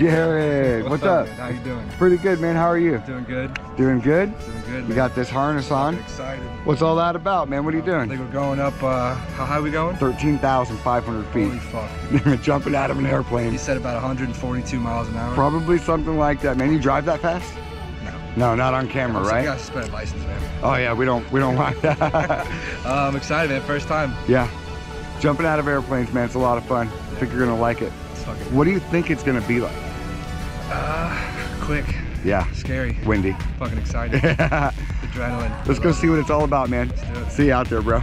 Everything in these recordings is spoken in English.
Jared, what's, What's up? How you doing? Pretty good, man. How are you? Doing good. Doing good? Doing good. You man. got this harness on? excited. What's all that about, man? What are you doing? I think we're going up. Uh, how high we going? 13,500 feet. Holy fuck! Jumping out of an airplane. You said about 142 miles an hour. Probably something like that, man. You drive that fast? No. No, not on camera, I'm right? got a suspended license, man. Oh yeah, we don't we don't like that. Uh, I'm excited, man. First time. yeah. Jumping out of airplanes, man, it's a lot of fun. I think you're gonna like it. What do you think it's gonna be like? Quick, Yeah, scary, windy. fucking excited. Adrenaline. Let's go see what it's all about, man. Let's do it. See you out there, bro.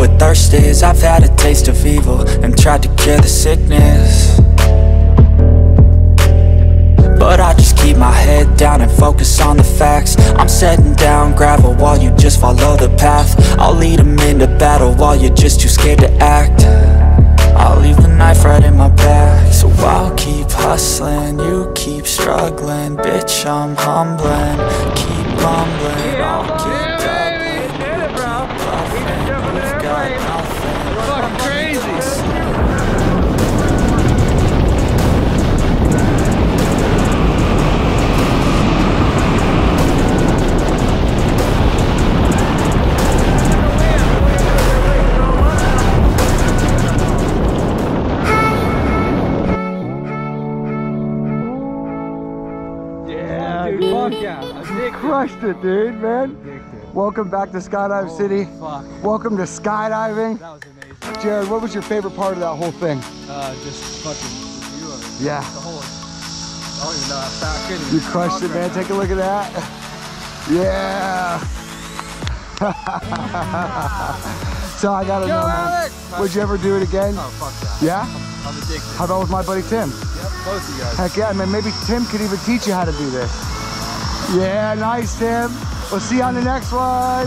what thirst is I've had a taste of evil and tried to cure the sickness. But I just keep my head down and focus on the facts. I'm setting down gravel while you just follow the path. I'll lead them into battle while you're just too scared to act. I'll leave the knife right in my back So I'll keep hustling, you keep struggling Bitch, I'm humbling, fuck yeah. Addicted. Crushed it, dude, man. Addicted. Welcome back to Skydive Holy City. Fuck. Welcome to skydiving. That was amazing. Jared, what was your favorite part of that whole thing? Uh, just fucking you are Yeah. the whole. I don't even know. I couldn't even You crushed it, man. right Take a look at that. Yeah. so I gotta now. know, man. Would you ever do it again? Oh fuck that. Yeah? I'm addicted. How about with my buddy Tim? Yep, both of you guys. Heck yeah, man. Maybe Tim could even teach you how to do this. Yeah, nice, Tim. We'll see you on the next one.